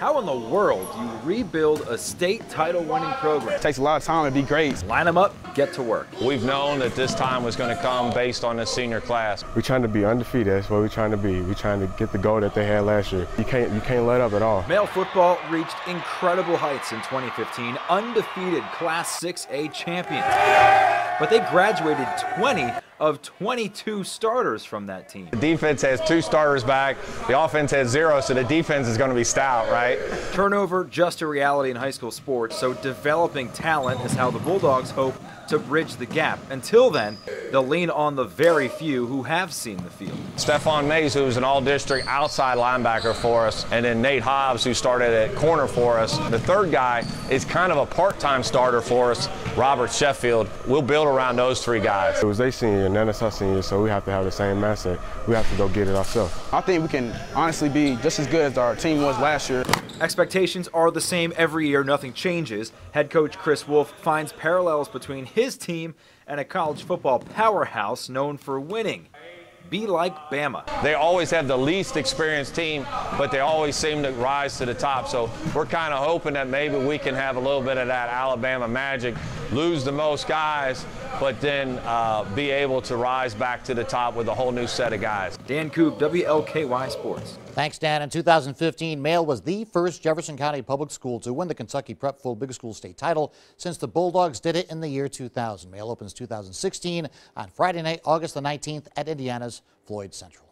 How in the world do you rebuild a state title winning program? It takes a lot of time to be great. Line them up, get to work. We've known that this time was going to come based on the senior class. We're trying to be undefeated. That's what we're trying to be. We're trying to get the goal that they had last year. You can't you can't let up at all. Male football reached incredible heights in 2015, undefeated Class 6A champions. But they graduated 20 of 22 starters from that team. The defense has two starters back. The offense has zero, so the defense is going to be stout, right? Turnover just a reality in high school sports, so developing talent is how the Bulldogs hope to bridge the gap. Until then, they'll lean on the very few who have seen the field. Stephon Mays, who's an all-district outside linebacker for us, and then Nate Hobbs, who started at corner for us. The third guy is kind of a part-time starter for us, Robert Sheffield. We'll build around those three guys. It was their senior and then it's our senior, so we have to have the same mindset. We have to go get it ourselves. I think we can honestly be just as good as our team was last year. Expectations are the same every year, nothing changes. Head coach Chris Wolfe finds parallels between his team and a college football powerhouse known for winning. Be like Bama. They always have the least experienced team, but they always seem to rise to the top. So we're kind of hoping that maybe we can have a little bit of that Alabama magic, lose the most guys, but then uh, be able to rise back to the top with a whole new set of guys. Dan Coop, WLKY Sports. Thanks, Dan. In 2015, Male was the first Jefferson County public school to win the Kentucky Prep Full Big School State title since the Bulldogs did it in the year 2000. Male opens 2016 on Friday night, August the 19th at Indiana's Floyd Central.